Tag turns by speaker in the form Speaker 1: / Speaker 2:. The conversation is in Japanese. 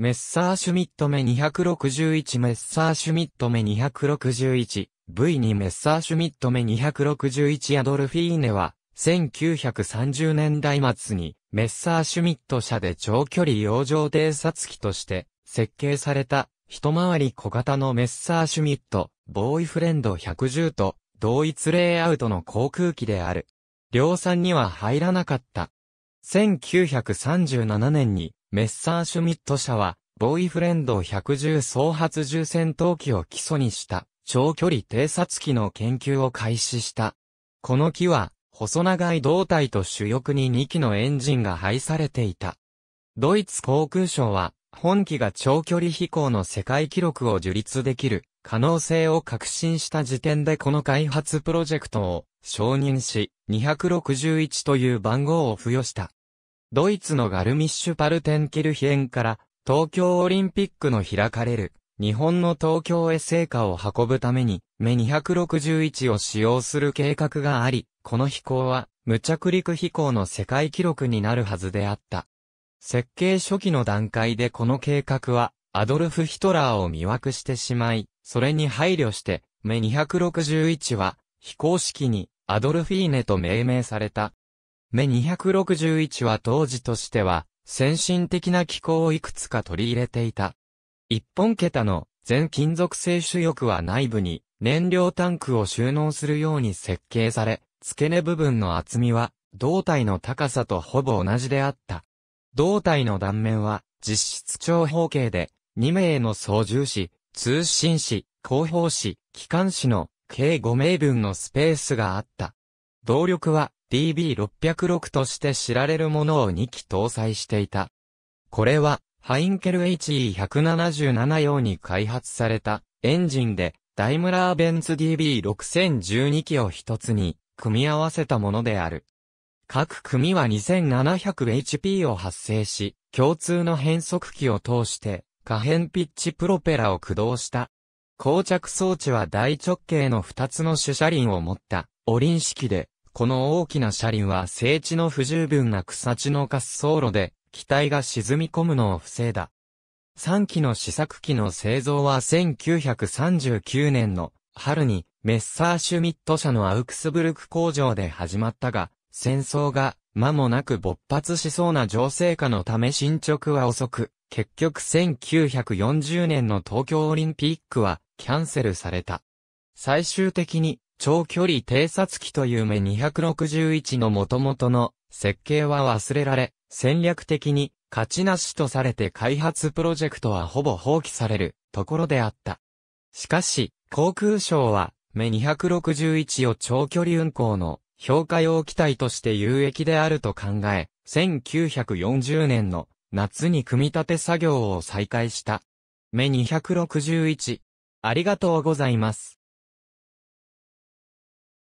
Speaker 1: メッサーシュミット目261メッサーシュミット目261 V2 メッサーシュミット目261アドルフィーネは1930年代末にメッサーシュミット社で長距離洋上偵察機として設計された一回り小型のメッサーシュミットボーイフレンド110と同一レイアウトの航空機である。量産には入らなかった。1937年にメッサーシュミット社は、ボーイフレンド110総発重戦闘機を基礎にした長距離偵察機の研究を開始した。この機は、細長い胴体と主翼に2機のエンジンが配されていた。ドイツ航空省は、本機が長距離飛行の世界記録を樹立できる可能性を確信した時点でこの開発プロジェクトを承認し、261という番号を付与した。ドイツのガルミッシュパルテンキルヒエンから東京オリンピックの開かれる日本の東京へ聖火を運ぶために目261を使用する計画があり、この飛行は無着陸飛行の世界記録になるはずであった。設計初期の段階でこの計画はアドルフ・ヒトラーを魅惑してしまい、それに配慮して目261は非公式にアドルフィーネと命名された。目261は当時としては、先進的な機構をいくつか取り入れていた。一本桁の全金属製主翼は内部に燃料タンクを収納するように設計され、付け根部分の厚みは胴体の高さとほぼ同じであった。胴体の断面は実質長方形で2名の操縦士、通信士、広報士、機関士の計5名分のスペースがあった。動力は DB606 として知られるものを2機搭載していた。これは、ハインケル HE177 用に開発されたエンジンで、ダイムラーベンツ DB6012 機を一つに組み合わせたものである。各組は 2700HP を発生し、共通の変速機を通して可変ピッチプロペラを駆動した。膠着装置は大直径の2つの主車輪を持ったオリン式で、この大きな車輪は整地の不十分な草地の滑走路で、機体が沈み込むのを防いだ。3機の試作機の製造は1939年の春にメッサーシュミット社のアウクスブルク工場で始まったが、戦争が間もなく勃発しそうな情勢下のため進捗は遅く、結局1940年の東京オリンピックはキャンセルされた。最終的に長距離偵察機という目261の元々の設計は忘れられ、戦略的に価値なしとされて開発プロジェクトはほぼ放棄されるところであった。しかし、航空省は目261を長距離運行の評価用機体として有益であると考え、1940年の夏に組み立て作業を再開した。目261。ありがとうございます。